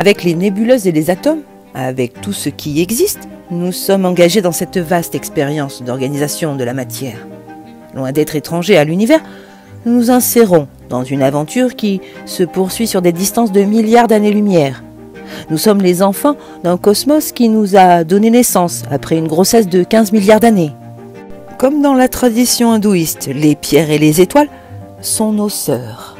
Avec les nébuleuses et les atomes, avec tout ce qui existe, nous sommes engagés dans cette vaste expérience d'organisation de la matière. Loin d'être étrangers à l'univers, nous nous insérons dans une aventure qui se poursuit sur des distances de milliards d'années-lumière. Nous sommes les enfants d'un cosmos qui nous a donné naissance après une grossesse de 15 milliards d'années. Comme dans la tradition hindouiste, les pierres et les étoiles sont nos sœurs.